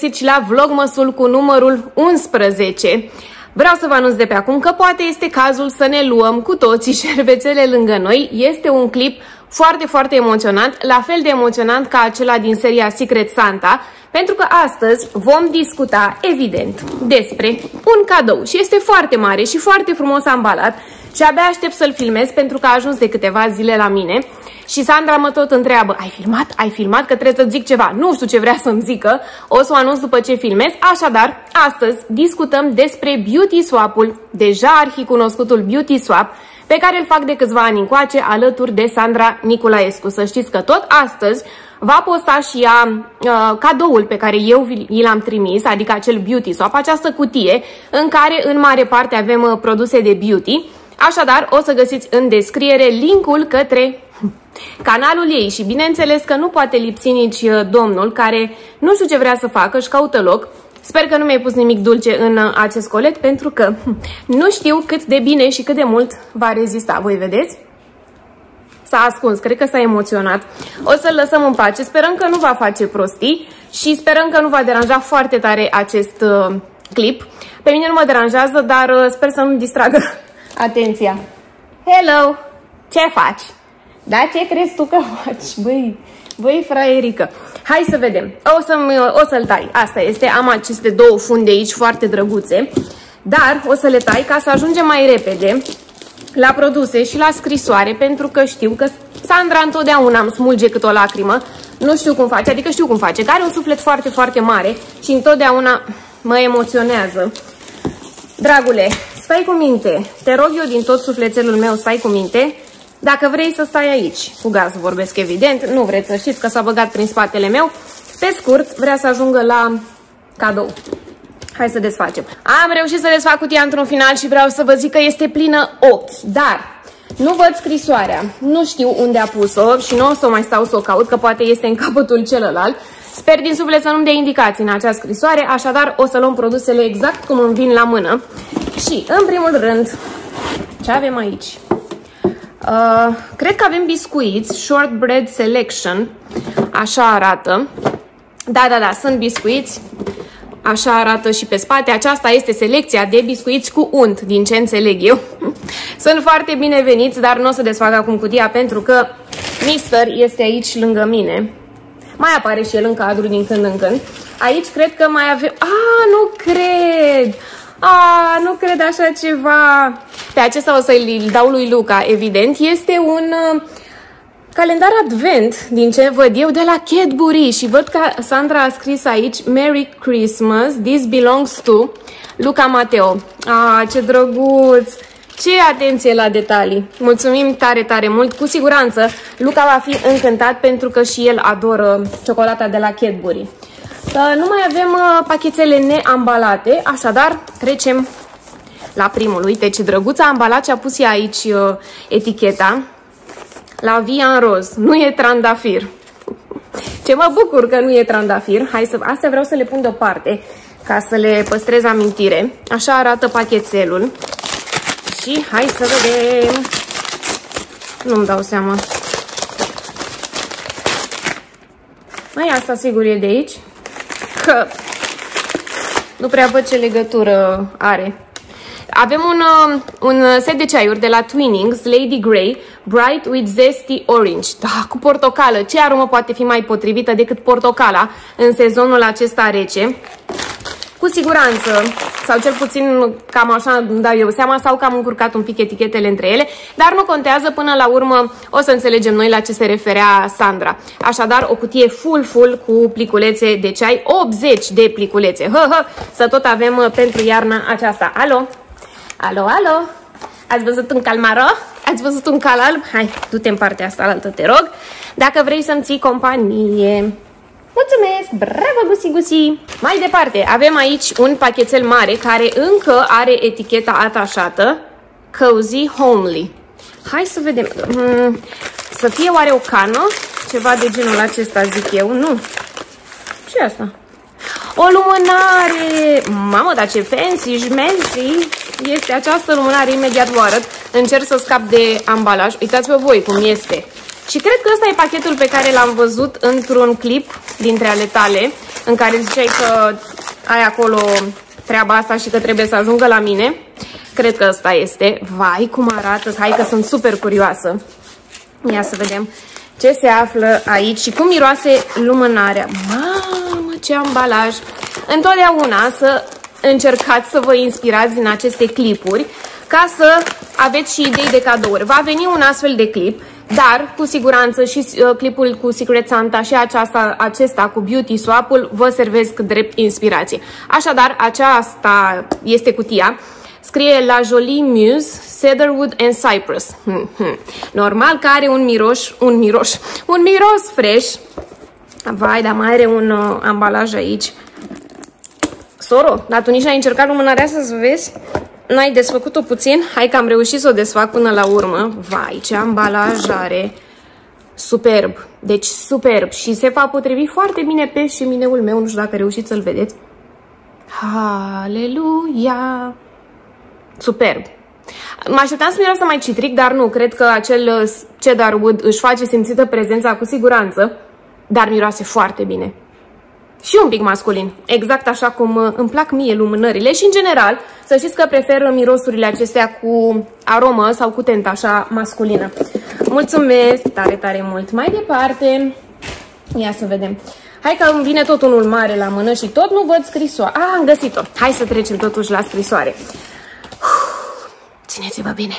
regăsit și la vlogmasul cu numărul 11. Vreau să vă anunț de pe acum că poate este cazul să ne luăm cu toții șervețele lângă noi. Este un clip foarte, foarte emoționant, la fel de emoționant ca acela din seria Secret Santa, pentru că astăzi vom discuta, evident, despre un cadou și este foarte mare și foarte frumos ambalat și abia aștept să-l filmez pentru că a ajuns de câteva zile la mine și Sandra mă tot întreabă, ai filmat? Ai filmat? Că trebuie să zic ceva. Nu știu ce vrea să-mi zică, o să o anunț după ce filmez. Așadar, astăzi discutăm despre Beauty Swap-ul, deja arhicunoscutul Beauty Swap, pe care îl fac de câțiva ani încoace alături de Sandra Nicolaescu. Să știți că tot astăzi va posta și ea uh, cadoul pe care eu i l-am trimis, adică acel Beauty Swap, această cutie în care în mare parte avem uh, produse de beauty. Așadar, o să găsiți în descriere linkul către canalul ei și bineînțeles că nu poate lipsi nici uh, domnul care nu știu ce vrea să facă, își caută loc. Sper că nu mi-ai pus nimic dulce în uh, acest colet pentru că nu știu cât de bine și cât de mult va rezista. Voi vedeți? S-a ascuns, cred că s-a emoționat. O să-l lăsăm în pace, sperăm că nu va face prostii și sperăm că nu va deranja foarte tare acest uh, clip. Pe mine nu mă deranjează, dar uh, sper să nu distragă atenția. Hello! Ce faci? Da, ce crezi tu că faci? Băi, băi, fraierică. Hai să vedem. O să-l să tai. Asta este. Am aceste două funde aici foarte drăguțe. Dar o să le tai ca să ajungem mai repede la produse și la scrisoare, pentru că știu că Sandra întotdeauna îmi smulge cât o lacrimă. Nu știu cum face, adică știu cum face, Care are un suflet foarte, foarte mare și întotdeauna mă emoționează. Dragule, stai cu minte, te rog eu din tot sufletelul meu, stai cu minte, dacă vrei să stai aici, cu gaz vorbesc evident, nu vreți să știți că s-a băgat prin spatele meu, pe scurt, vrea să ajungă la cadou. Hai să desfacem. Am reușit să desfac cutia într-un final și vreau să vă zic că este plină ochi, dar nu văd scrisoarea, nu știu unde a pus-o și nu o să mai stau să o caut, că poate este în capătul celălalt. Sper din suflet să nu-mi dea indicații în acea scrisoare, așadar o să luăm produsele exact cum îmi vin la mână. Și, în primul rând, ce avem aici? Uh, cred că avem biscuiți, shortbread selection, așa arată. Da, da, da, sunt biscuiți, așa arată și pe spate. Aceasta este selecția de biscuiți cu unt, din ce înțeleg eu. sunt foarte bineveniți, dar nu o să desfac acum cutia pentru că Mister este aici lângă mine. Mai apare și el în cadru din când în când. Aici cred că mai avem... Ah, nu cred! Ah, nu cred așa ceva! Pe acesta o să-i dau lui Luca, evident. Este un uh, calendar advent, din ce văd eu, de la Cadbury și văd că Sandra a scris aici Merry Christmas, this belongs to Luca Mateo. Ah, ce drăguț! Ce atenție la detalii! Mulțumim tare, tare mult! Cu siguranță Luca va fi încântat pentru că și el adoră ciocolata de la Cadbury. Nu mai avem uh, pachetele neambalate, așadar trecem la primul. Uite ce drăguț a ambalat și a pus ea aici uh, eticheta. La via în roz. Nu e trandafir. Ce mă bucur că nu e trandafir. Hai să, astea vreau să le pun deoparte ca să le păstrez amintire. Așa arată pachetelul. Și hai să vedem. Nu-mi dau seama. Mai asta sigur e de aici. Că nu prea văd ce legătură are. Avem un, uh, un set de ceaiuri de la Twinings, Lady Grey, Bright with Zesty Orange. Da, cu portocală. Ce aromă poate fi mai potrivită decât portocala în sezonul acesta rece? Cu siguranță, sau cel puțin cam așa îmi dau eu seama, sau că am încurcat un pic etichetele între ele, dar nu contează, până la urmă o să înțelegem noi la ce se referea Sandra. Așadar, o cutie full-full cu pliculețe de ceai, 80 de pliculețe. Hă, hă, să tot avem uh, pentru iarna aceasta. Alo? Alo, alo? Ați văzut un calmaro? Ați văzut un cal alb? Hai, du-te în partea asta altă, te rog. Dacă vrei să-mi ții companie. Mulțumesc! Bravo, gusi, gusi! Mai departe, avem aici un pachetel mare care încă are eticheta atașată. Cozy Homely. Hai să vedem. Hmm, să fie oare o cană? Ceva de genul acesta, zic eu. Nu. ce asta? O lumânare! Mamă, dar ce fancy, jmensi! Este această lumânare, imediat vă arăt. Încerc să scap de ambalaj. Uitați-vă voi cum este. Și cred că ăsta e pachetul pe care l-am văzut într-un clip dintre ale tale. în care ziceai că ai acolo treaba asta și că trebuie să ajungă la mine. Cred că ăsta este. Vai, cum arată! Hai că sunt super curioasă. Ia să vedem ce se află aici și cum miroase lumânarea. Mamă, ce ambalaj! Întotdeauna să încercați să vă inspirați din aceste clipuri ca să aveți și idei de cadouri. Va veni un astfel de clip, dar cu siguranță și uh, clipul cu Secret Santa și aceasta, acesta cu Beauty Swap-ul vă servesc drept inspirație. Așadar, aceasta este cutia. Scrie la Jolie Muse, Cedarwood and Cypress. Hmm, hmm. Normal că are un miros, un miros, un miros fresh. Vai, dar mai are un uh, ambalaj aici. Soro, dar tu nici n-ai încercat lumânarea asta să vezi? N-ai desfăcut-o puțin? Hai că am reușit să o desfac până la urmă. Vai, ce ambalaj are! Superb! Deci superb! Și se va potrivi foarte bine pe șemineul meu. Nu știu dacă reușiți să-l vedeți. Haleluia! Superb! Mă așteptam să miroasă mai citric, dar nu. Cred că acel uh, cedarwood își face simțită prezența cu siguranță, dar miroase foarte bine și un pic masculin, exact așa cum uh, îmi plac mie lumânările și în general să știți că prefer mirosurile acestea cu aromă sau cu tentă așa masculină. Mulțumesc tare, tare mult! Mai departe, ia să vedem. Hai că îmi vine tot unul mare la mână și tot nu văd scrisoare. Ah, am găsit-o. Hai să trecem totuși la scrisoare. Țineți-vă bine.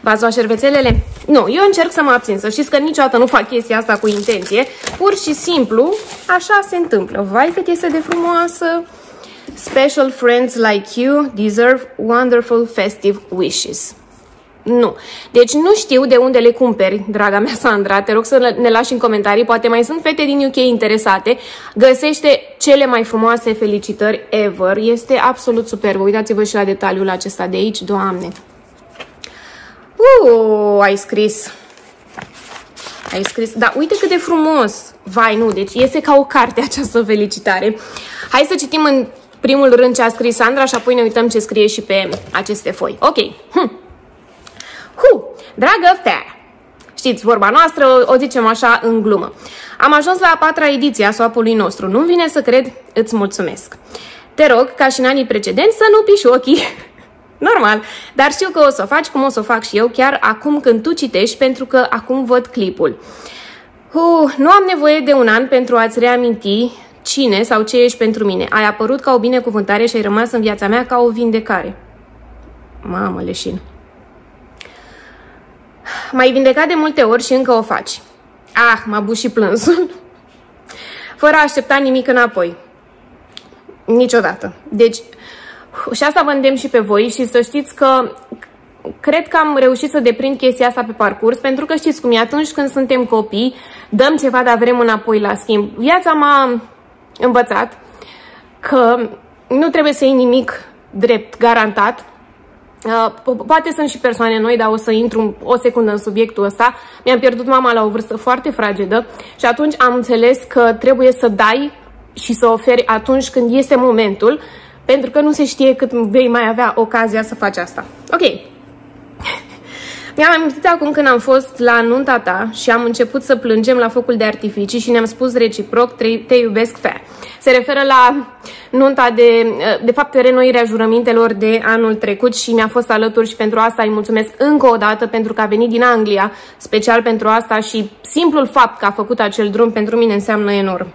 V-ați luat șervețelele? Nu, eu încerc să mă abțin. Să știți că niciodată nu fac chestia asta cu intenție. Pur și simplu, așa se întâmplă. Vai cât este de frumoasă! Special friends like you deserve wonderful festive wishes. Nu. Deci nu știu de unde le cumperi, draga mea Sandra. Te rog să ne lași în comentarii. Poate mai sunt fete din UK interesate. Găsește cele mai frumoase felicitări ever. Este absolut super. Uitați-vă și la detaliul acesta de aici, doamne. Uh, ai scris. Ai scris. Da, uite cât de frumos. Vai, nu, deci iese ca o carte această felicitare. Hai să citim în primul rând ce a scris Sandra și apoi ne uităm ce scrie și pe aceste foi. Ok. Hm. Hu, dragă Fea. Știți, vorba noastră, o zicem așa în glumă. Am ajuns la a patra ediție a swap nostru. Nu-mi vine să cred, îți mulțumesc. Te rog, ca și în anii precedenți, să nu piși ochii Normal, dar știu că o să o faci cum o să o fac și eu chiar acum când tu citești, pentru că acum văd clipul. Uh, nu am nevoie de un an pentru a-ți reaminti cine sau ce ești pentru mine. Ai apărut ca o binecuvântare și ai rămas în viața mea ca o vindecare. Mamă, leșin. M-ai vindecat de multe ori și încă o faci. Ah, m-a bus și plânsul. Fără a aștepta nimic înapoi. Niciodată. Deci, și asta vă îndemn și pe voi și să știți că cred că am reușit să deprind chestia asta pe parcurs, pentru că știți cum e, atunci când suntem copii, dăm ceva, dar vrem înapoi la schimb. Viața m-a învățat că nu trebuie să iei nimic drept, garantat. Uh, poate sunt și persoane noi, dar o să intru o secundă în subiectul ăsta. Mi-am pierdut mama la o vârstă foarte fragedă și atunci am înțeles că trebuie să dai și să oferi atunci când este momentul pentru că nu se știe cât vei mai avea ocazia să faci asta. Ok. Mi-am amintit acum când am fost la nunta ta și am început să plângem la focul de artificii și ne-am spus reciproc, te iubesc fair. Se referă la nunta de, de fapt, renoirea jurămintelor de anul trecut și mi-a fost alături și pentru asta îi mulțumesc încă o dată pentru că a venit din Anglia, special pentru asta și simplul fapt că a făcut acel drum pentru mine înseamnă enorm.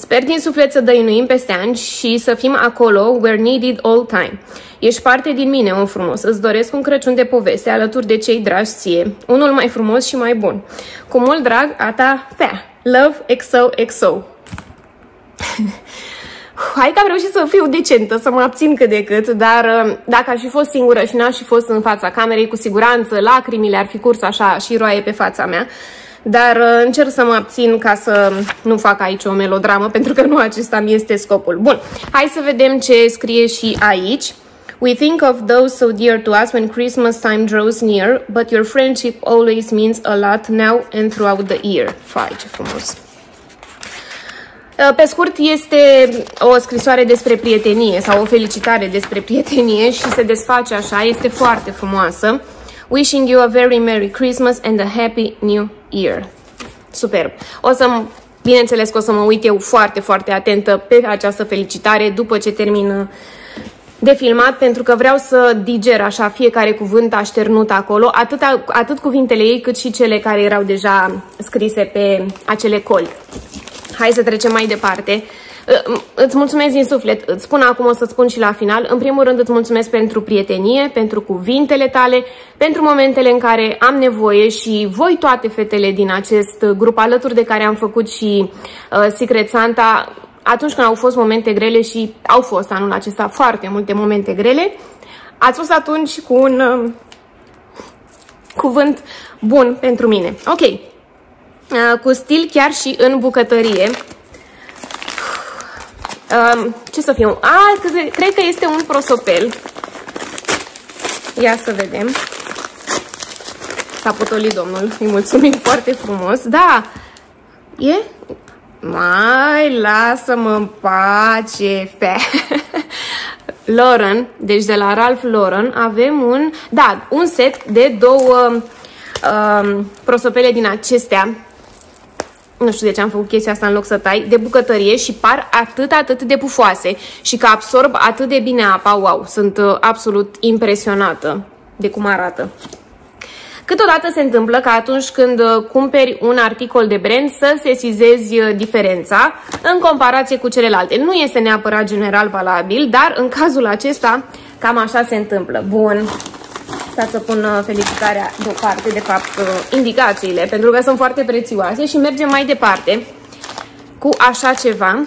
Sper din suflet să dăinuim peste ani și să fim acolo where needed all time. Ești parte din mine, om frumos. Îți doresc un Crăciun de poveste alături de cei dragi ție. Unul mai frumos și mai bun. Cu mult drag, a ta, Fea. Love, XOXO. Hai că am reușit să fiu decentă, să mă abțin cât de cât, dar uh, dacă aș fi fost singură și n-aș fi fost în fața camerei, cu siguranță lacrimile ar fi curs așa și roaie pe fața mea dar uh, încerc să mă abțin ca să nu fac aici o melodramă, pentru că nu acesta mi este scopul. Bun, hai să vedem ce scrie și aici. We think of those so dear to us when Christmas time draws near, but your friendship always means a lot now and throughout the year. Fai, ce frumos! Uh, pe scurt, este o scrisoare despre prietenie sau o felicitare despre prietenie și se desface așa, este foarte frumoasă. Wishing you a very Merry Christmas and a Happy New Year. Superb. O să Bineînțeles că o să mă uit eu foarte, foarte atentă pe această felicitare după ce termin de filmat pentru că vreau să diger așa fiecare cuvânt așternut acolo, atât, atât cuvintele ei cât și cele care erau deja scrise pe acele coli. Hai să trecem mai departe. Îți mulțumesc din suflet, îți spun acum, o să spun și la final. În primul rând îți mulțumesc pentru prietenie, pentru cuvintele tale, pentru momentele în care am nevoie și voi toate fetele din acest grup alături de care am făcut și uh, Secret Santa, atunci când au fost momente grele și au fost anul acesta foarte multe momente grele, ați fost atunci cu un uh, cuvânt bun pentru mine. Ok, uh, cu stil chiar și în bucătărie. Uh, ce să fiu? A, cred că este un prosopel. Ia să vedem. S-a potolit domnul. Îi mulțumim foarte frumos. Da, e mai, lasă-mă în pace, fe. Lauren, deci de la Ralph Lauren, avem un, da, un set de două um, prosopele din acestea. Nu știu de ce am făcut chestia asta în loc să tai, de bucătărie și par atât, atât de pufoase și că absorb atât de bine apa, wow, sunt uh, absolut impresionată de cum arată. Câteodată se întâmplă că atunci când uh, cumperi un articol de brand să sesizezi uh, diferența în comparație cu celelalte. Nu este neapărat general valabil, dar în cazul acesta cam așa se întâmplă. Bun, Stați să pun uh, felicitarea deoparte, de fapt, indicațiile, pentru că sunt foarte prețioase și mergem mai departe cu așa ceva.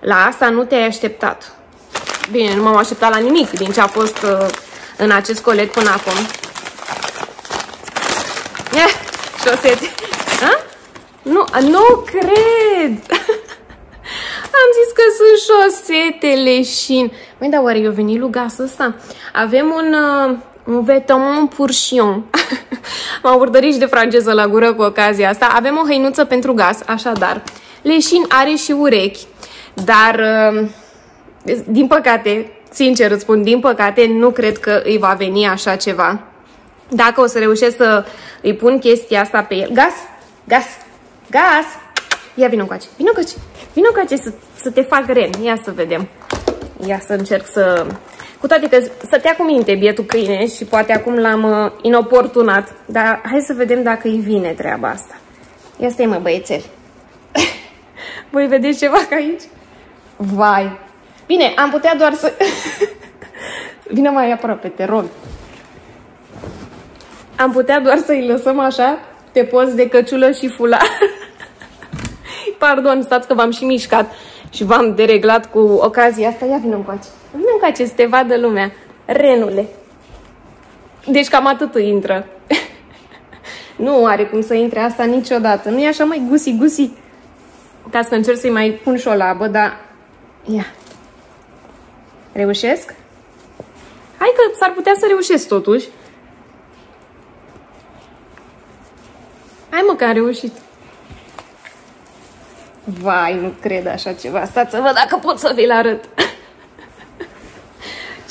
La asta nu te-ai așteptat. Bine, nu m-am așteptat la nimic din ce a fost în acest colet până acum. Eh, șosete. Ha? Nu, nu cred. Am zis că sunt șosete leșin. Măi, dar oare eu venit lugas ăsta? Avem un, uh, un vêtement purșion. M-am urdărit și de franceză la gură cu ocazia asta. Avem o hăinuță pentru gaz, așadar. Leșin are și urechi, dar uh, din păcate, sincer îți spun, din păcate, nu cred că îi va veni așa ceva. Dacă o să reușesc să îi pun chestia asta pe el. Gas! Gas! Gas! Ia vină coace, vină coace, vină coace să, să te fac ren. Ia să vedem. Ia să încerc să... Cu toate că stătea cu minte bietul câine și poate acum l-am uh, inoportunat. Dar hai să vedem dacă îi vine treaba asta. Ia stai mă băiețel. Voi vedeți ceva ca aici? Vai! Bine, am putea doar să... Vine mai aproape, te rog. Am putea doar să-i lăsăm așa pe post de căciulă și fular. Pardon, stați că v-am și mișcat și v-am dereglat cu ocazia asta. Ia vină încoace. Vină încoace să te vadă lumea. Renule. Deci cam atât intră. nu are cum să intre asta niciodată. Nu e așa mai gusi-gusi. Uitați că încerc să-i mai pun și o labă, dar... Ia. Reușesc? Hai că s-ar putea să reușesc totuși. Hai mă că a reușit. Vai, nu cred așa ceva. Stați să văd dacă pot să vi-l arăt.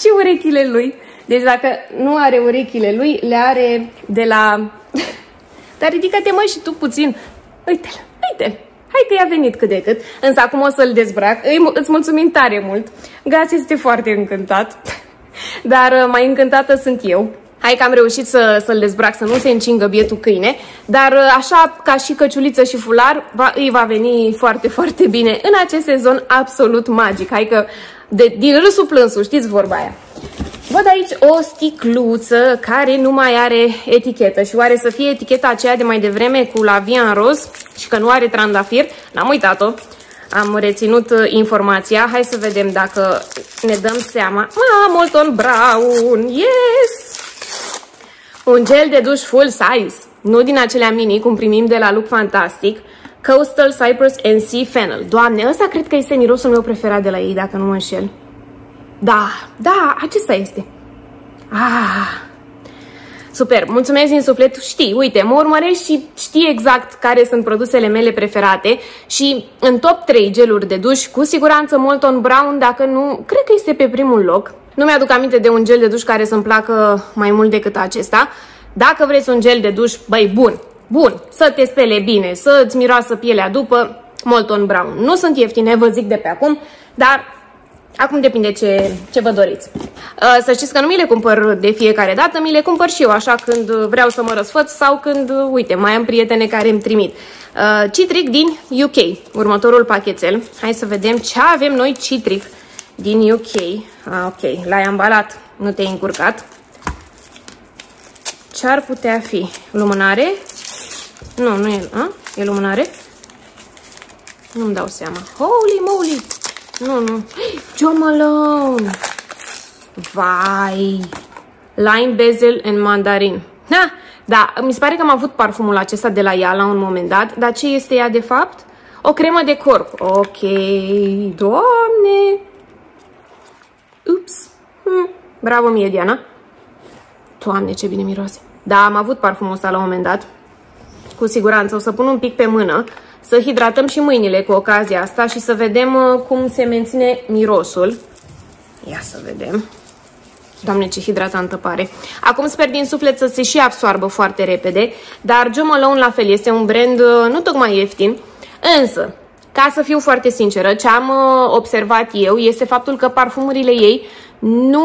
și urechile lui. Deci dacă nu are urechile lui, le are de la... Dar ridică-te mă și tu puțin. Uite-l, uite-l. Hai că i-a venit cât de cât. Însă acum o să-l dezbrac. Îți mulțumim tare mult. Gaz este foarte încântat. Dar uh, mai încântată sunt eu. Hai că am reușit să, să-l dezbrac, să nu se încingă bietul câine, dar uh, așa ca și căciuliță și fular, va, îi va veni foarte, foarte bine în acest sezon absolut magic. Hai că de, din râsul plânsul, știți vorba aia. Văd aici o sticluță care nu mai are etichetă și oare să fie eticheta aceea de mai devreme cu la via în roz și că nu are trandafir? N-am uitat-o. Am reținut uh, informația. Hai să vedem dacă ne dăm seama. Ah, Molton Brown! Yes! Un gel de duș full size, nu din acelea mini, cum primim de la Look Fantastic, Coastal Cypress and Sea Fennel. Doamne, ăsta cred că este mirosul meu preferat de la ei, dacă nu mă înșel. Da, da, acesta este. Ah, super, mulțumesc din suflet, știi, uite, mă urmărești și știi exact care sunt produsele mele preferate și în top 3 geluri de duș, cu siguranță Molton Brown, dacă nu, cred că este pe primul loc. Nu mi-aduc aminte de un gel de duș care să-mi placă mai mult decât acesta. Dacă vreți un gel de duș, băi, bun, bun, să te spele bine, să-ți miroasă pielea după, Molton Brown. Nu sunt ieftine, vă zic de pe acum, dar Acum depinde ce, ce vă doriți. Uh, să știți că nu mi le cumpăr de fiecare dată, mi le cumpăr și eu așa când vreau să mă răsfăț sau când, uite, mai am prietene care îmi trimit. Uh, Citric din UK, următorul pachetel. Hai să vedem ce avem noi Citric din UK. Ah, ok, l-ai ambalat, nu te-ai încurcat. Ce ar putea fi? Lumânare? Nu, nu e, a? e lumânare? Nu-mi dau seama. Holy moly! Nu, nu. Joe Malone! Vai! Lime, basil and mandarin. Ha! Da, mi se pare că am avut parfumul acesta de la ea la un moment dat, dar ce este ea de fapt? O cremă de corp. Ok, doamne! Ups! Hm. Bravo mie, Diana! Doamne, ce bine miroase! Da, am avut parfumul ăsta la un moment dat. Cu siguranță o să pun un pic pe mână să hidratăm și mâinile cu ocazia asta și să vedem uh, cum se menține mirosul. Ia să vedem. Doamne, ce hidratantă pare. Acum sper din suflet să se și absoarbă foarte repede, dar Joe Malone la fel este un brand uh, nu tocmai ieftin, însă, ca să fiu foarte sinceră, ce am uh, observat eu este faptul că parfumurile ei nu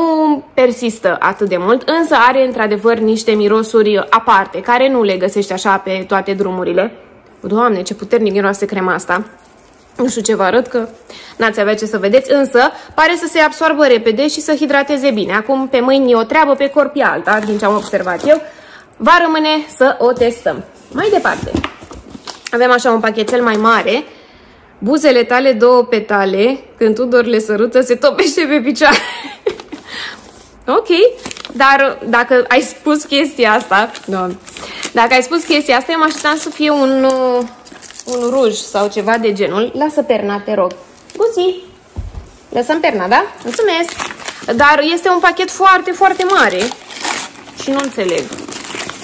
persistă atât de mult, însă are într-adevăr niște mirosuri aparte, care nu le găsești așa pe toate drumurile. Doamne, ce puternic miroase crema asta. Nu știu ce vă arăt, că n-ați avea ce să vedeți, însă pare să se absorbă repede și să hidrateze bine. Acum pe mâini e o treabă, pe corp e alta, din ce am observat eu. Va rămâne să o testăm. Mai departe, avem așa un pachetel mai mare. Buzele tale două petale, când Tudor le sărută, se topește pe picioare. ok, dar dacă ai spus chestia asta, doamne, dacă ai spus chestia asta, eu mă așteptam să fie un, uh, un ruj sau ceva de genul. Lasă perna, te rog. Buzi! Lăsăm perna, da? Mulțumesc! Dar este un pachet foarte, foarte mare și nu înțeleg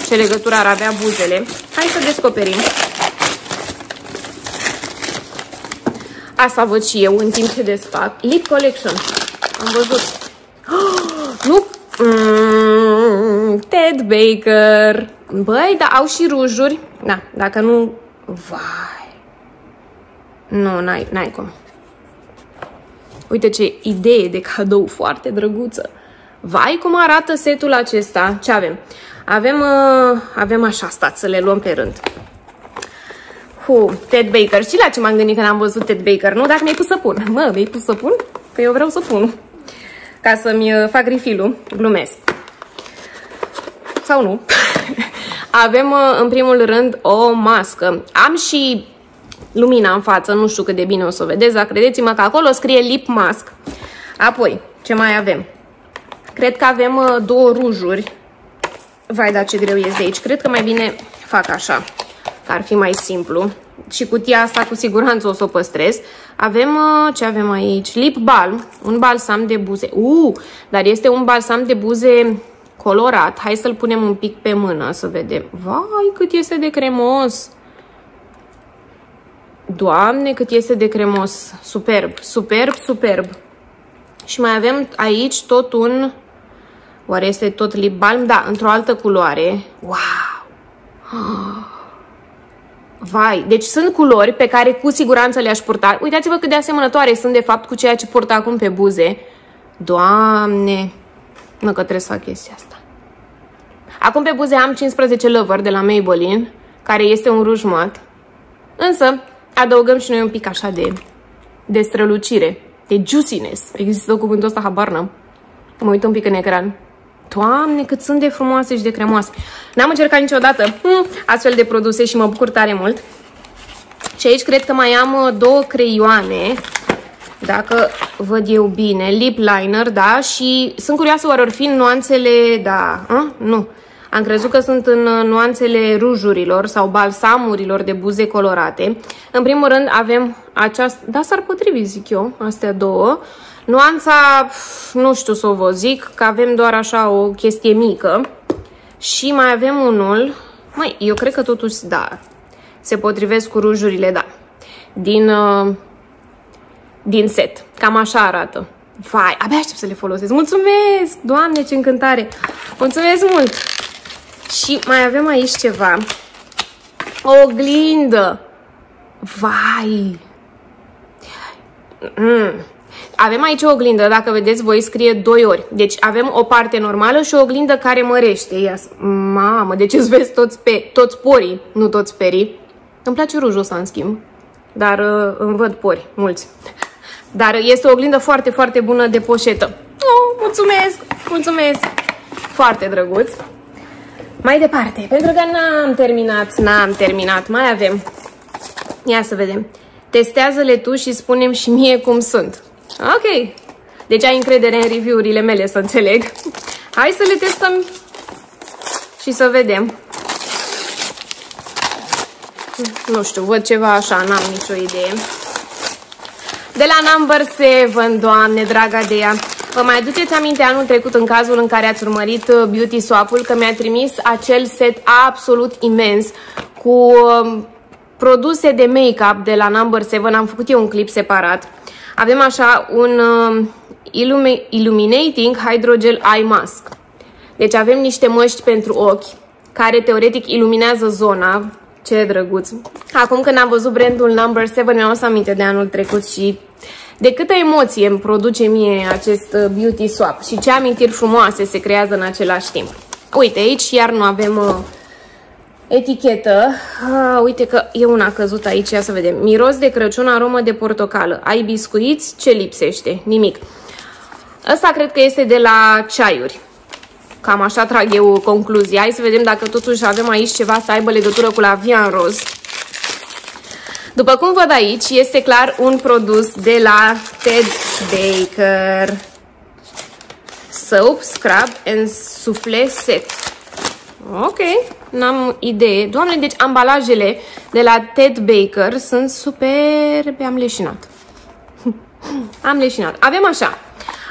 ce legătură ar avea buzele. Hai să descoperim. Asta văd și eu în timp ce desfac. Lip Collection. Am văzut. Oh, nu! Mm, Ted Baker. Băi, dar au și rujuri. Da, dacă nu... Vai. Nu, n-ai cum. Uite ce idee de cadou foarte drăguță. Vai cum arată setul acesta. Ce avem? Avem, uh, avem așa, stați să le luăm pe rând. Hu, Ted Baker. Și la ce m-am gândit când am văzut Ted Baker, nu? Dacă mi-ai pus să pun. Mă, mi-ai pus să pun? Că eu vreau să pun. Ca să-mi uh, fac refilul. Glumesc. Sau nu. Avem uh, în primul rând o mască. Am și lumina în față, nu știu cât de bine o să o vedeți, dar credeți-mă că acolo scrie lip mask. Apoi, ce mai avem? Cred că avem uh, două rujuri. Vai, da, ce greu este de aici. Cred că mai bine fac așa, că ar fi mai simplu. Și cutia asta cu siguranță o să o păstrez. Avem, uh, ce avem aici? Lip balm, un balsam de buze. Uh, dar este un balsam de buze colorat. Hai să-l punem un pic pe mână să vedem. Vai, cât este de cremos! Doamne, cât este de cremos! Superb, superb, superb! Și mai avem aici tot un... Oare este tot lip balm? Da, într-o altă culoare. Wow! Vai, deci sunt culori pe care cu siguranță le-aș purta. Uitați-vă cât de asemănătoare sunt de fapt cu ceea ce port acum pe buze. Doamne! Nu că trebuie să fac chestia asta. Acum pe buze am 15 Lover de la Maybelline, care este un ruj mat. Însă, adăugăm și noi un pic așa de, de strălucire, de juiciness. Există cuvântul ăsta, habar n-am. Mă uit un pic în ecran. Doamne, cât sunt de frumoase și de cremoase. N-am încercat niciodată hm, astfel de produse și mă bucur tare mult. Și aici cred că mai am uh, două creioane dacă văd eu bine, lip liner, da, și sunt curioasă oare or fi nuanțele, da, a? nu, am crezut că sunt în nuanțele rujurilor sau balsamurilor de buze colorate. În primul rând avem această, da, s-ar potrivi, zic eu, astea două. Nuanța, nu știu să o vă zic, că avem doar așa o chestie mică. Și mai avem unul, mai, eu cred că totuși, da, se potrivesc cu rujurile, da, din... Uh, din set. Cam așa arată. Vai, abia aștept să le folosesc. Mulțumesc! Doamne, ce încântare! Mulțumesc mult! Și mai avem aici ceva. O oglindă! Vai! Mm. Avem aici o oglindă, dacă vedeți voi scrie 2 ori. Deci avem o parte normală și o oglindă care mărește. Ia, mamă, deci îți vezi toți, pe, toți porii, nu toți perii. Îmi place rujul ăsta, în schimb, dar uh, îmi văd pori, mulți. Dar este o oglindă foarte, foarte bună de poșetă. Oh, mulțumesc, mulțumesc! Foarte drăguț. Mai departe, pentru că n-am terminat, n-am terminat, mai avem. Ia să vedem. Testează-le tu și spunem și mie cum sunt. Ok. Deci ai încredere în review-urile mele, să înțeleg. Hai să le testăm și să vedem. Nu știu, văd ceva așa, n-am nicio idee. De la Number 7, doamne, draga de ea. Vă mai aduceți aminte anul trecut în cazul în care ați urmărit uh, Beauty Swap-ul că mi-a trimis acel set absolut imens cu um, produse de make-up de la Number 7. Am făcut eu un clip separat. Avem așa un uh, Illuminating Hydrogel Eye Mask. Deci avem niște măști pentru ochi care teoretic iluminează zona. Ce drăguț! Acum când am văzut brandul Number 7 mi-am să aminte de anul trecut și de câtă emoție îmi produce mie acest uh, beauty swap și ce amintiri frumoase se creează în același timp. Uite, aici iar nu avem uh, etichetă. Ah, uite că e una căzută aici, ia să vedem. Miros de Crăciun, aromă de portocală. Ai biscuiți? Ce lipsește? Nimic. Asta cred că este de la ceaiuri. Cam așa trag eu concluzia. Hai să vedem dacă totuși avem aici ceva să aibă legătură cu la Vian Roz. După cum văd aici, este clar un produs de la Ted Baker. Soap, Scrub and Souffle Set. Ok, n-am idee. Doamne, deci ambalajele de la Ted Baker sunt superbe. Am leșinat. am leșinat. Avem așa.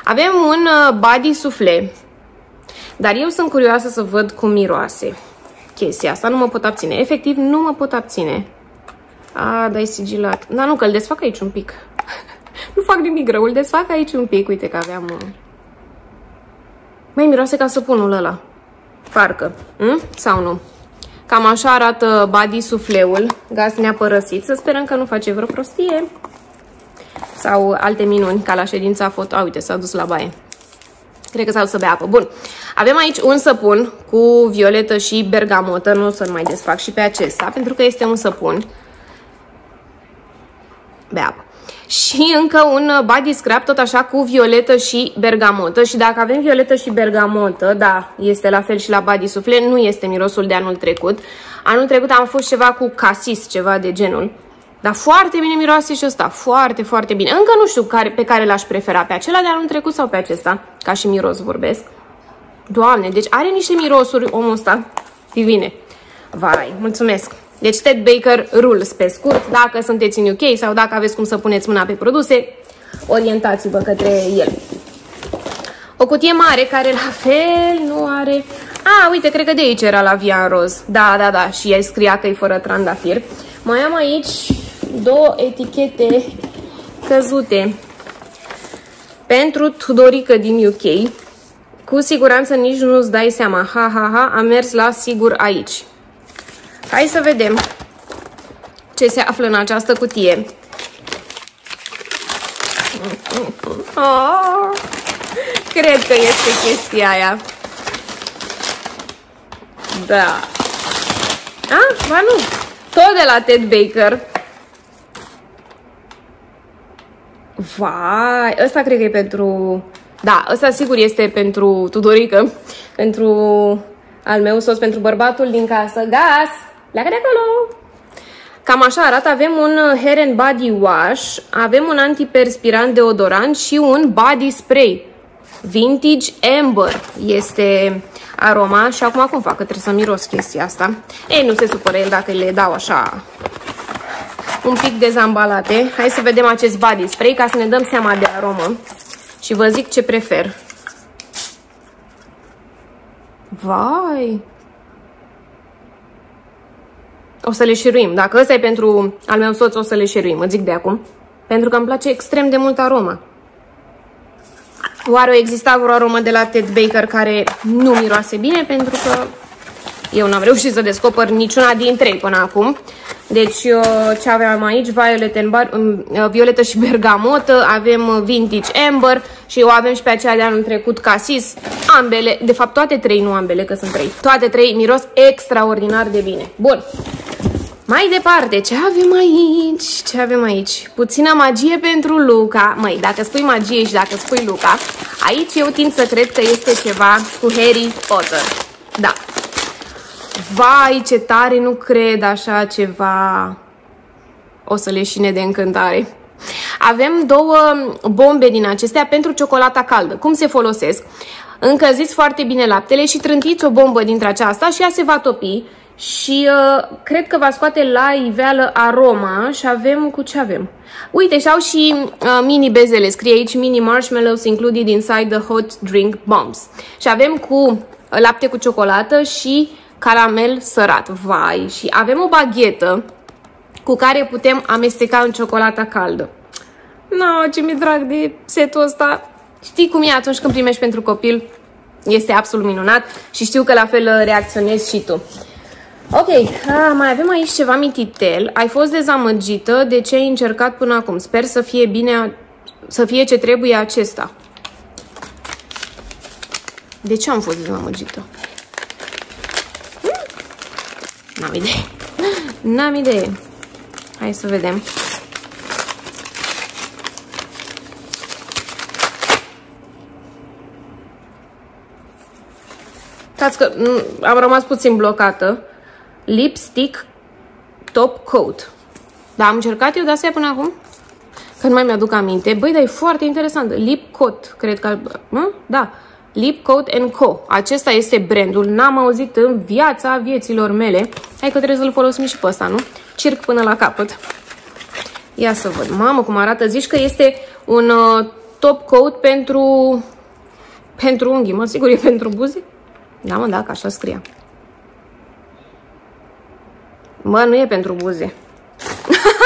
Avem un uh, body sufle. Dar eu sunt curioasă să văd cum miroase chestia asta. Nu mă pot abține. Efectiv, nu mă pot abține. A, dai sigilat. Dar nu, că îl desfac aici un pic. nu fac nimic rău, îl desfac aici un pic. Uite că aveam... Uh, Mai miroase ca săpunul ăla. Parcă. Mm? Sau nu? Cam așa arată body sufleul. Gaz ne-a părăsit. Să sperăm că nu face vreo prostie. Sau alte minuni, ca la ședința foto. A, uite, s-a dus la baie. Cred că s-a dus să bea apă. Bun. Avem aici un săpun cu violetă și bergamotă. Nu o să-l mai desfac și pe acesta, pentru că este un săpun. Bea apă și încă un body scrub tot așa cu violetă și bergamotă și dacă avem violetă și bergamotă, da, este la fel și la body sufle, nu este mirosul de anul trecut. Anul trecut am fost ceva cu casis, ceva de genul. Dar foarte bine miroase și ăsta, foarte, foarte bine. Încă nu știu care, pe care l-aș prefera, pe acela de anul trecut sau pe acesta, ca și miros vorbesc. Doamne, deci are niște mirosuri omul ăsta divine. Vai, mulțumesc! Deci Ted Baker Rules pe scurt, dacă sunteți în UK sau dacă aveți cum să puneți mâna pe produse, orientați-vă către el. O cutie mare care la fel nu are... A, uite, cred că de aici era la Via Roz. Da, da, da, și el scria că e fără trandafir. Mai am aici două etichete căzute pentru Tudorică din UK. Cu siguranță nici nu-ți dai seama. Ha, ha, ha, am mers la sigur aici. Hai să vedem ce se află în această cutie. Oh, cred că este chestia aia. Da. A, ba nu. Tot de la Ted Baker. Vai, ăsta cred că e pentru... Da, ăsta sigur este pentru Tudorică, pentru al meu sos, pentru bărbatul din casă. Gas! Pleacă de acolo! Cam așa arată. Avem un hair and body wash, avem un antiperspirant deodorant și un body spray. Vintage Amber este aroma și acum cum fac? Că trebuie să miros chestia asta. Ei, nu se supără el dacă le dau așa un pic dezambalate. Hai să vedem acest body spray ca să ne dăm seama de aromă. Și vă zic ce prefer. Vai! O să le șeruim. Dacă ăsta e pentru al meu soț, o să le șeruim, mă zic de acum. Pentru că îmi place extrem de mult aroma. Oare exista vreo aromă de la Ted Baker care nu miroase bine? Pentru că eu n-am reușit să descoper niciuna dintre ei până acum. Deci uh, ce aveam aici, Violet and Bar, um, uh, Violetă și Bergamotă, avem uh, Vintage Amber și o avem și pe aceea de anul trecut Cassis. Ambele, de fapt toate trei, nu ambele, că sunt trei. Toate trei miros extraordinar de bine. Bun. Mai departe, ce avem aici? Ce avem aici? Puțină magie pentru Luca. Măi, dacă spui magie și dacă spui Luca, aici eu tind să cred că este ceva cu Harry Potter. Da, Vai, ce tare, nu cred așa ceva. O să leșine de încântare. Avem două bombe din acestea pentru ciocolata caldă. Cum se folosesc? Încălziți foarte bine laptele și trântiți o bombă dintre aceasta și ea se va topi și uh, cred că va scoate la iveală aroma și avem cu ce avem. Uite, și au și uh, mini bezele, scrie aici mini marshmallows included inside the hot drink bombs. Și avem cu lapte cu ciocolată și caramel sărat. Vai! Și avem o baghetă cu care putem amesteca în ciocolata caldă. No, ce mi-e drag de setul ăsta. Știi cum e atunci când primești pentru copil? Este absolut minunat și știu că la fel uh, reacționezi și tu. Ok, a, mai avem aici ceva mititel. Ai fost dezamăgită de ce ai încercat până acum. Sper să fie bine, să fie ce trebuie acesta. De ce am fost dezamăgită? N-am idee. N-am idee. Hai să vedem. Stați că am rămas puțin blocată. Lipstick Top Coat. Da, am încercat eu de asta până acum? Că nu mai mi-aduc aminte. Băi, dar e foarte interesant. Lip Coat, cred că... Mă? Da. Lip Coat Co. Acesta este brandul, n-am auzit în viața vieților mele. Hai că trebuie să-l folosim și pe ăsta, nu? Circ până la capăt. Ia să văd. Mamă, cum arată. Zici că este un uh, top coat pentru pentru unghii. Mă, sigur e pentru buze? Da, mă, da, că așa scria. Mă, nu e pentru buze.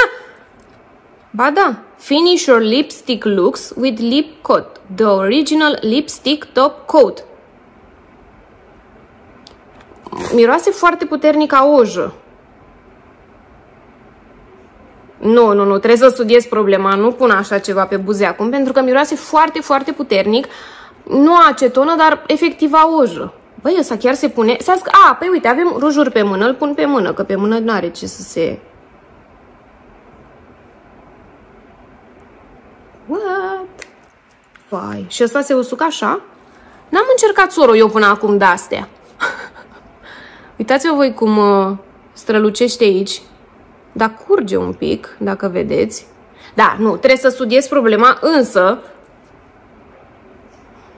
ba da, Finish your lipstick looks with lip coat, the original lipstick top coat. Miroase foarte puternic a ojă. Nu, nu, nu, trebuie să studiez problema, nu pun așa ceva pe buze acum, pentru că miroase foarte, foarte puternic, nu acetonă, dar efectiv a ojă. Băi, ăsta chiar se pune... A, păi uite, avem rujuri pe mână, îl pun pe mână, că pe mână nu are ce să se What? Vai, și ăsta se usucă așa? N-am încercat soro eu până acum de-astea. Uitați-vă voi cum uh, strălucește aici. Dar curge un pic, dacă vedeți. Da, nu, trebuie să studiez problema, însă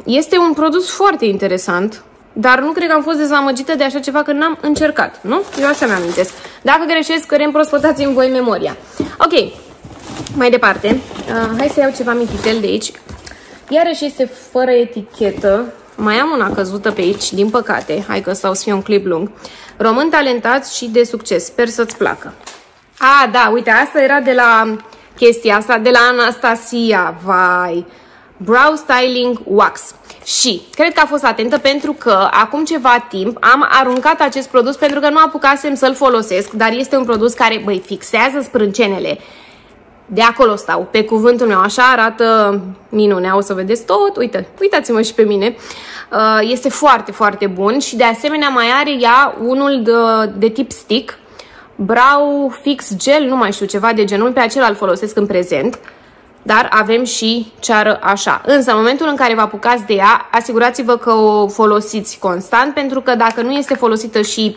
este un produs foarte interesant, dar nu cred că am fost dezamăgită de așa ceva că n-am încercat, nu? Eu așa mi-am Dacă greșesc, reîmprospătați în voi memoria. Ok, mai departe, uh, hai să iau ceva mititel de aici. Iarăși este fără etichetă. Mai am una căzută pe aici, din păcate. Hai că stau să fie un clip lung. Român talentați și de succes. Sper să-ți placă. A, da, uite, asta era de la chestia asta, de la Anastasia. Vai! Brow Styling Wax. Și cred că a fost atentă pentru că acum ceva timp am aruncat acest produs pentru că nu apucasem să-l folosesc, dar este un produs care, băi, fixează sprâncenele. De acolo stau, pe cuvântul meu, așa arată minunea, o să vedeți tot, uite, uitați-mă și pe mine. Uh, este foarte, foarte bun și de asemenea mai are ea unul de, de tip stick, Brow Fix Gel, nu mai știu, ceva de genul, pe acela îl folosesc în prezent, dar avem și ceară așa. Însă, în momentul în care vă apucați de ea, asigurați-vă că o folosiți constant, pentru că dacă nu este folosită și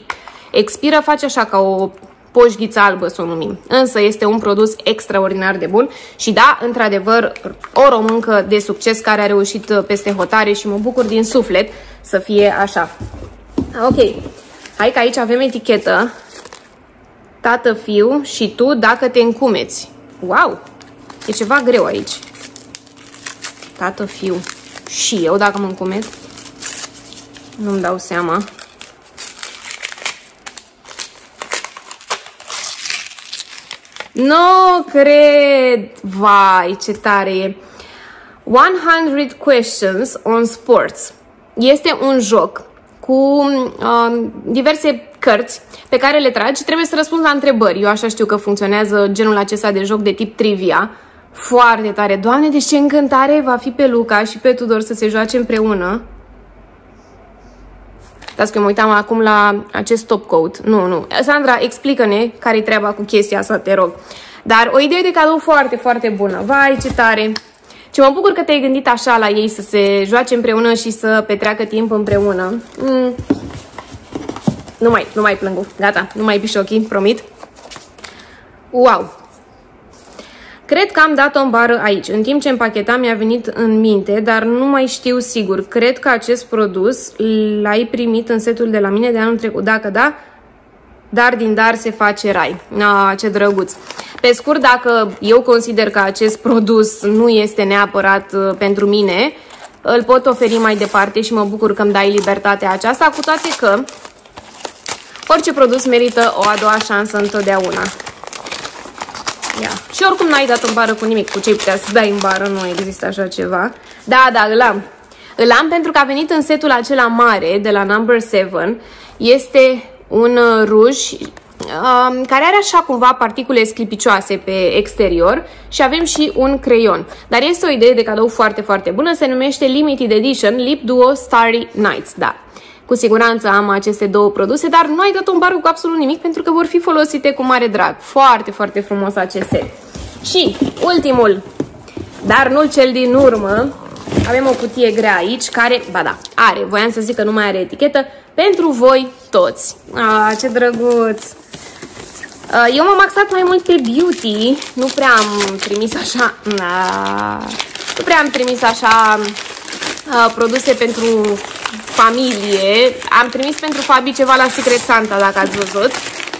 expiră, face așa ca o poșghiță albă să o numim. Însă este un produs extraordinar de bun și da, într-adevăr, o româncă de succes care a reușit peste hotare și mă bucur din suflet să fie așa. Ok, hai că aici avem etichetă. Tată, fiu și tu dacă te încumeți. Wow, e ceva greu aici. Tată, fiu și eu dacă mă încumet. Nu-mi dau seama. Nu cred! Vai, ce tare e! 100 Questions on Sports. Este un joc cu uh, diverse cărți pe care le tragi, trebuie să răspunzi la întrebări. Eu așa știu că funcționează genul acesta de joc de tip trivia. Foarte tare. Doamne, deci ce încântare va fi pe Luca și pe Tudor să se joace împreună. Dați că mă uitam acum la acest top coat. Nu, nu. Sandra, explică-ne care-i treaba cu chestia asta, te rog. Dar o idee de cadou foarte, foarte bună. Vai, ce tare! Ce mă bucur că te-ai gândit așa la ei să se joace împreună și să petreacă timp împreună. Mm. Nu mai, nu mai plâng. Gata, nu mai pișochi, promit. Wow! Cred că am dat-o în bară aici. În timp ce împachetam mi-a venit în minte, dar nu mai știu sigur. Cred că acest produs l-ai primit în setul de la mine de anul trecut. Dacă da, dar din dar se face rai. Ah, ce drăguț! Pe scurt, dacă eu consider că acest produs nu este neapărat uh, pentru mine, îl pot oferi mai departe și mă bucur că îmi dai libertatea aceasta, cu toate că orice produs merită o a doua șansă întotdeauna. Ia. Și oricum n-ai dat în bară cu nimic, cu ce putea să dai în bară, nu există așa ceva. Da, da, îl am. Îl am pentru că a venit în setul acela mare de la Number 7. Este un uh, ruj um, care are așa cumva particule sclipicioase pe exterior și avem și un creion. Dar este o idee de cadou foarte, foarte bună, se numește Limited Edition Lip Duo Starry Nights, da. Cu siguranță am aceste două produse, dar nu ai dat un bar cu absolut nimic pentru că vor fi folosite cu mare drag. Foarte, foarte frumos acest set. Și ultimul, dar nu cel din urmă, avem o cutie grea aici care, ba da, are, voiam să zic că nu mai are etichetă, pentru voi toți. Ah, ce drăguț! Ah, eu m-am axat mai mult pe beauty, nu prea am trimis așa, ah, nu prea am trimis așa uh, produse pentru familie. Am trimis pentru Fabi ceva la Secret Santa, dacă ați văzut.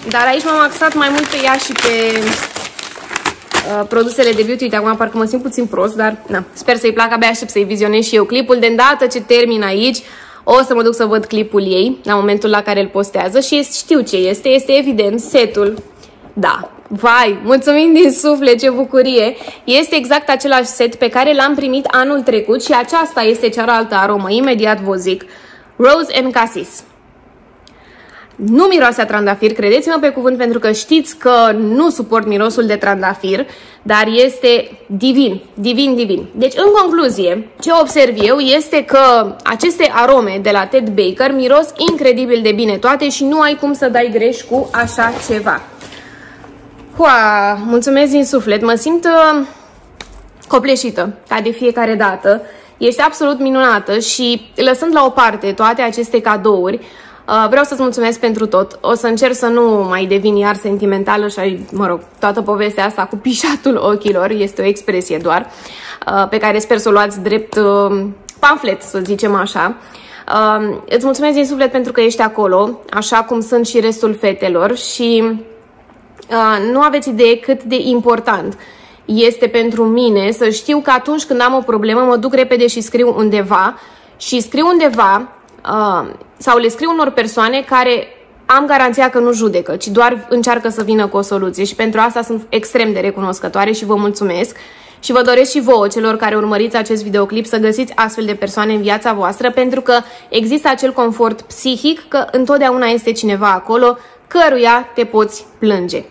Dar aici m-am axat mai mult pe ea și pe uh, produsele de beauty. Uite, acum parcă mă simt puțin prost, dar na, sper să-i placă, abia aștept să-i vizionez și eu clipul. De îndată ce termin aici, o să mă duc să văd clipul ei, la momentul la care îl postează și știu ce este, este evident setul. Da, vai, mulțumim din suflet, ce bucurie! Este exact același set pe care l-am primit anul trecut și aceasta este cealaltă aromă, imediat vă zic. Rose and Cassis. Nu miroase a trandafir, credeți-mă pe cuvânt pentru că știți că nu suport mirosul de trandafir, dar este divin, divin, divin. Deci, în concluzie, ce observ eu este că aceste arome de la Ted Baker miros incredibil de bine toate și nu ai cum să dai greș cu așa ceva. Ua, mulțumesc din suflet, mă simt uh, copleșită, ca de fiecare dată. Ești absolut minunată și lăsând la o parte toate aceste cadouri, uh, vreau să-ți mulțumesc pentru tot. O să încerc să nu mai devin iar sentimentală și, mă rog, toată povestea asta cu pișatul ochilor, este o expresie doar, uh, pe care sper să o luați drept uh, pamflet, să zicem așa. Uh, îți mulțumesc din suflet pentru că ești acolo, așa cum sunt și restul fetelor și uh, nu aveți idee cât de important este pentru mine să știu că atunci când am o problemă mă duc repede și scriu undeva și scriu undeva uh, sau le scriu unor persoane care am garanția că nu judecă, ci doar încearcă să vină cu o soluție și pentru asta sunt extrem de recunoscătoare și vă mulțumesc și vă doresc și vouă, celor care urmăriți acest videoclip, să găsiți astfel de persoane în viața voastră pentru că există acel confort psihic că întotdeauna este cineva acolo căruia te poți plânge.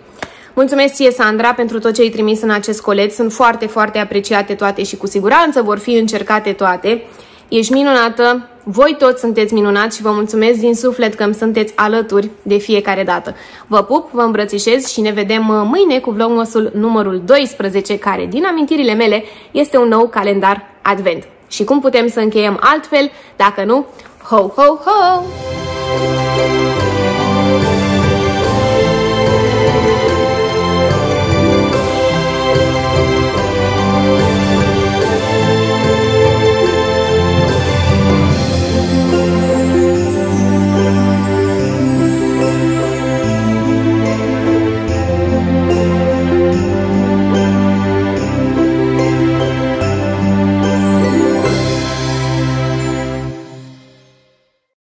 Mulțumesc ție, Sandra, pentru tot ce ai trimis în acest colet. Sunt foarte, foarte apreciate toate și cu siguranță vor fi încercate toate. Ești minunată, voi toți sunteți minunați și vă mulțumesc din suflet că îmi sunteți alături de fiecare dată. Vă pup, vă îmbrățișez și ne vedem uh, mâine cu vlogmasul numărul 12, care, din amintirile mele, este un nou calendar advent. Și cum putem să încheiem altfel, dacă nu, ho, ho, ho!